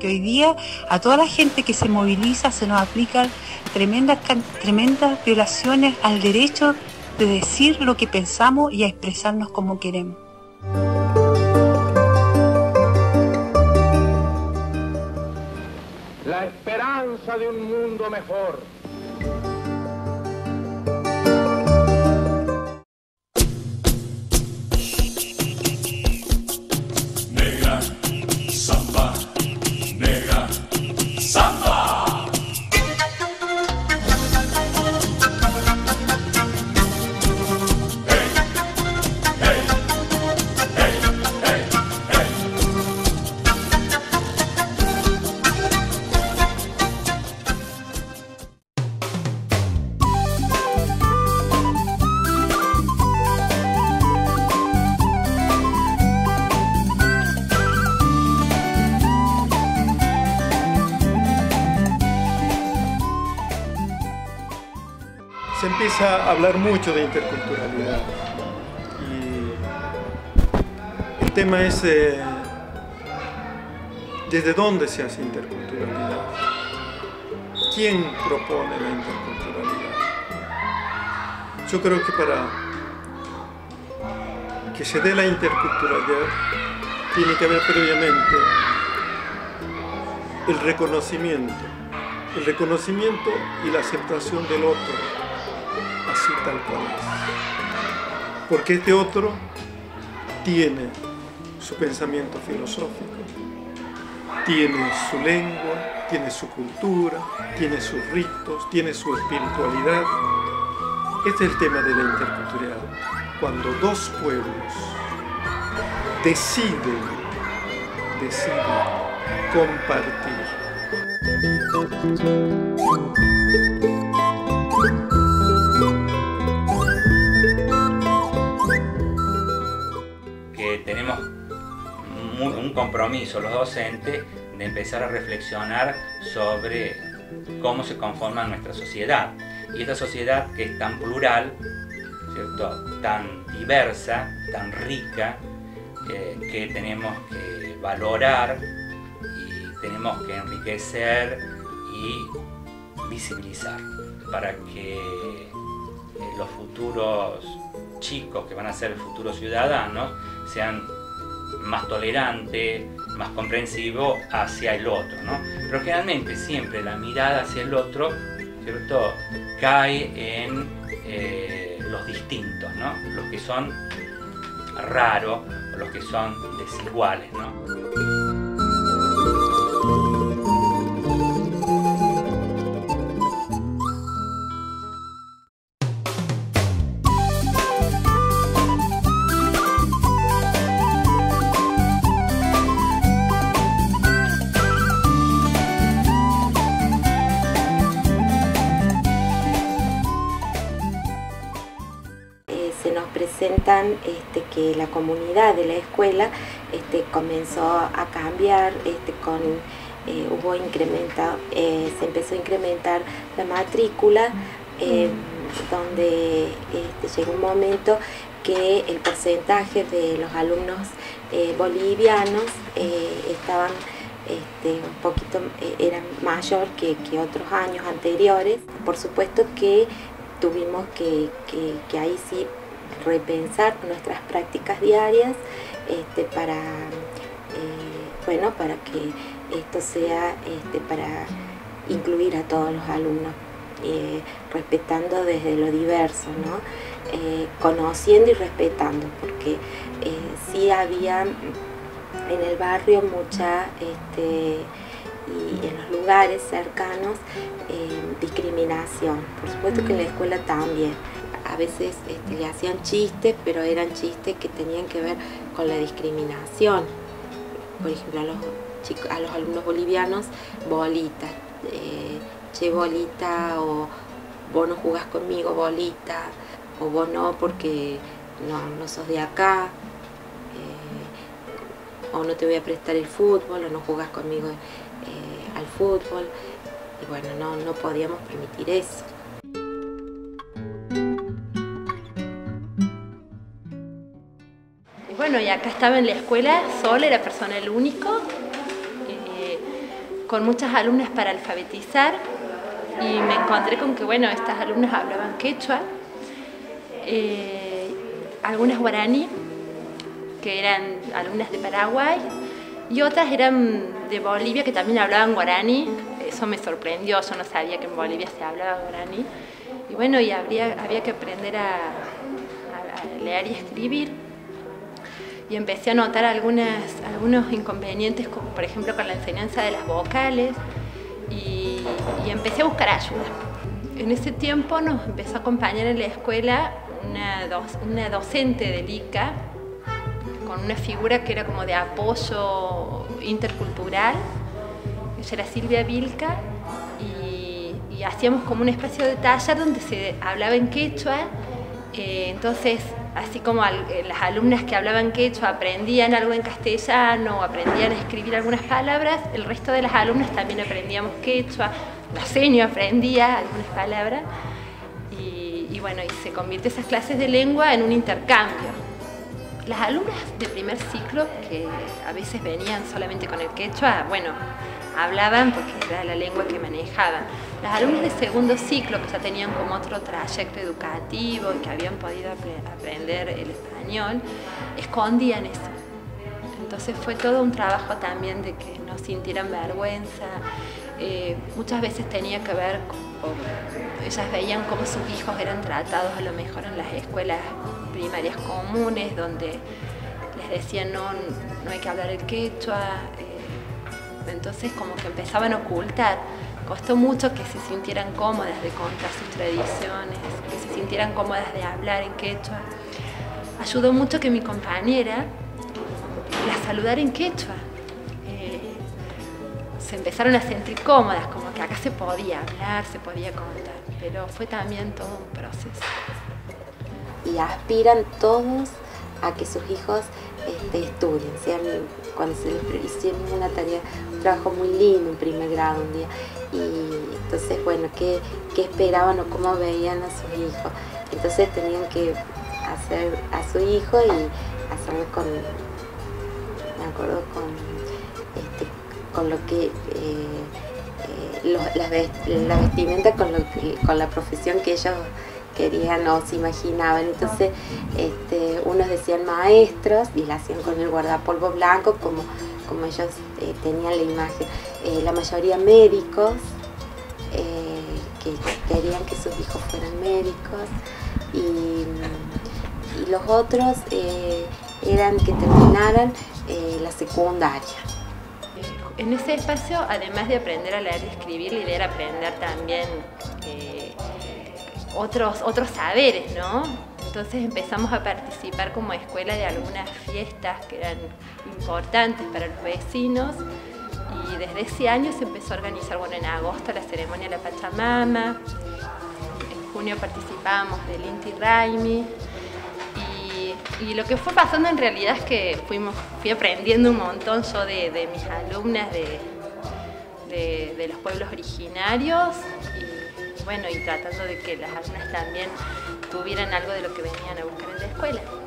porque hoy día a toda la gente que se moviliza se nos aplican tremendas, tremendas violaciones al derecho de decir lo que pensamos y a expresarnos como queremos. La esperanza de un mundo mejor se empieza a hablar mucho de interculturalidad. Y el tema es eh, desde dónde se hace interculturalidad. ¿Quién propone la interculturalidad? Yo creo que para que se dé la interculturalidad tiene que haber previamente el reconocimiento, el reconocimiento y la aceptación del otro tal cual es. Porque este otro tiene su pensamiento filosófico, tiene su lengua, tiene su cultura, tiene sus ritos, tiene su espiritualidad. Este es el tema de la interculturalidad. Cuando dos pueblos deciden, deciden compartir un compromiso los docentes de empezar a reflexionar sobre cómo se conforma nuestra sociedad. Y esta sociedad que es tan plural, ¿cierto? tan diversa, tan rica, eh, que tenemos que valorar y tenemos que enriquecer y visibilizar para que eh, los futuros chicos que van a ser futuros ciudadanos sean más tolerante, más comprensivo hacia el otro, ¿no? Pero generalmente siempre la mirada hacia el otro, ¿cierto? Cae en eh, los distintos, ¿no? Los que son raros los que son desiguales, ¿no? Este, que la comunidad de la escuela este, comenzó a cambiar, este, eh, hubo incrementa, eh, se empezó a incrementar la matrícula, eh, donde llegó un momento que el porcentaje de los alumnos bolivianos estaban un poquito era mayor que, otros años anteriores. Por supuesto que tuvimos que ahí sí repensar nuestras prácticas diarias este, para, eh, bueno, para que esto sea este, para incluir a todos los alumnos, eh, respetando desde lo diverso, eh, conociendo y respetando, porque sí había en el barrio mucha este, y en los lugares cercanos discriminación, por supuesto que en la escuela también a veces este, le hacían chistes, pero eran chistes que tenían que ver con la discriminación. Por ejemplo, a los, a los alumnos bolivianos, bolita, eh, che bolita, o vos no jugás conmigo, bolita, o vos no porque no, sos de acá, eh, o no te voy a prestar el fútbol, o no jugás conmigo eh, al fútbol. Y bueno, no, no podíamos permitir eso. Bueno, y acá estaba en la escuela sola, era personal único. Eh, con muchas alumnas para alfabetizar y me encontré con que, bueno, estas alumnas hablaban quechua, eh, algunas guaraní, que eran alumnas de Paraguay, y otras eran de Bolivia que también hablaban guaraní. Eso me sorprendió, yo no sabía que en Bolivia se hablaba guaraní. Y bueno, y había que aprender a, leer y escribir. Y empecé a notar algunas, algunos inconvenientes, como por ejemplo con la enseñanza de las vocales, y, empecé a buscar ayuda. En ese tiempo nos empezó a acompañar en la escuela una, una docente del ICA, con una figura que era como de apoyo intercultural. Ella era Silvia Vilca y, hacíamos como un espacio de taller donde se hablaba en quechua. Eh, entonces, así como eh, las alumnas que hablaban quechua aprendían algo en castellano, aprendían a escribir algunas palabras, el resto de las alumnas también aprendíamos quechua, la seño aprendía algunas palabras. Y, bueno, se convierte esas clases de lengua en un intercambio las alumnas de primer ciclo, que a veces venían solamente con el quechua, bueno, hablaban porque era la lengua que manejaban. Las alumnas de segundo ciclo, que ya tenían como otro trayecto educativo y que habían podido aprender el español, escondían eso. Entonces fue todo un trabajo también de que no sintieran vergüenza. Eh, muchas veces tenía que ver con, ellas veían cómo sus hijos eran tratados a lo mejor en las escuelas primarias comunes donde les decían no, no hay que hablar el quechua, eh, entonces como que empezaban a ocultar. Costó mucho que se sintieran cómodas de contar sus tradiciones, que se sintieran cómodas de hablar en quechua. Ayudó mucho que mi compañera la saludara en quechua. Eh, se empezaron a sentir cómodas, como que acá se podía hablar, se podía contar, pero fue también todo un proceso y aspiran todos a que sus hijos este, estudien, cuando se les hicieron una tarea, un trabajo muy lindo en primer grado un día. Y entonces, bueno, ¿qué, qué esperaban o cómo veían a sus hijos? Entonces tenían que hacer a su hijo y hacerlo con, me acuerdo, con, este, con lo que... Eh, eh, la, vestimenta con, lo con la profesión que ellos querían o se imaginaban. Entonces, este, unos decían maestros y la hacían con el guardapolvo blanco, como, como ellos eh, tenían la imagen. Eh, la mayoría médicos, eh, que querían que sus hijos fueran médicos, y, los otros eran que terminaran la secundaria. En ese espacio, además de aprender a leer y escribir, la idea aprender también otros, otros saberes, ¿no? Entonces empezamos a participar como escuela de algunas fiestas que eran importantes para los vecinos. Y desde ese año se empezó a organizar, bueno, en agosto la ceremonia de la Pachamama, en junio participamos del Inti Raimi. Y, lo que fue pasando en realidad es que fuimos, fui aprendiendo un montón yo de, mis alumnas de, de los pueblos originarios bueno, y tratando de que las alumnas también tuvieran algo de lo que venían a buscar en la escuela.